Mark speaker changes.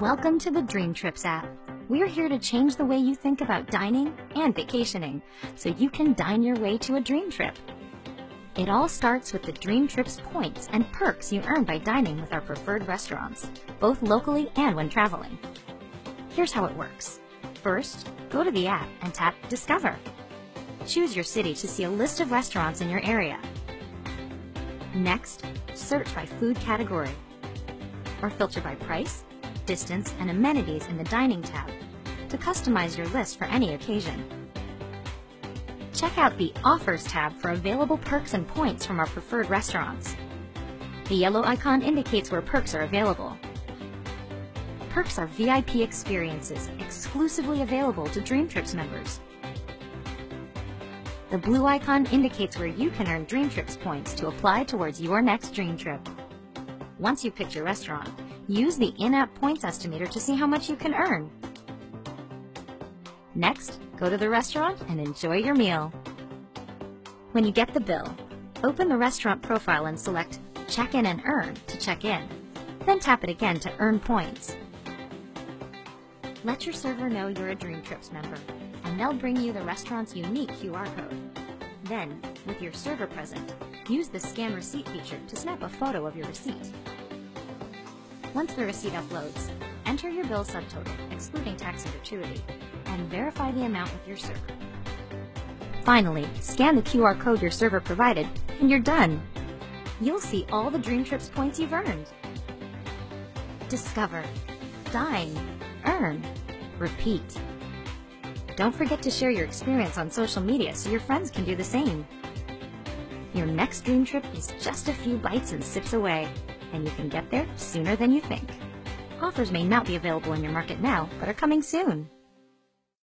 Speaker 1: Welcome to the Dream Trips app. We're here to change the way you think about dining and vacationing so you can dine your way to a dream trip. It all starts with the Dream Trips points and perks you earn by dining with our preferred restaurants, both locally and when traveling. Here's how it works. First, go to the app and tap Discover. Choose your city to see a list of restaurants in your area. Next, search by food category or filter by price, distance, and amenities in the Dining tab to customize your list for any occasion. Check out the Offers tab for available perks and points from our preferred restaurants. The yellow icon indicates where perks are available. Perks are VIP experiences exclusively available to Dream Trips members. The blue icon indicates where you can earn Dream Trips points to apply towards your next dream trip. Once you've picked your restaurant, use the in-app points estimator to see how much you can earn. Next, go to the restaurant and enjoy your meal. When you get the bill, open the restaurant profile and select Check in and Earn to check in. Then tap it again to earn points. Let your server know you're a Dream Trips member, and they'll bring you the restaurant's unique QR code. Then, with your server present, use the Scan Receipt feature to snap a photo of your receipt. Once the receipt uploads, enter your bill subtotal, excluding tax and gratuity, and verify the amount with your server. Finally, scan the QR code your server provided, and you're done. You'll see all the Dream Trips points you've earned. Discover, dine, earn, repeat. Don't forget to share your experience on social media so your friends can do the same. Your next dream trip is just a few bites and sips away, and you can get there sooner than you think. Offers may not be available in your market now, but are coming soon.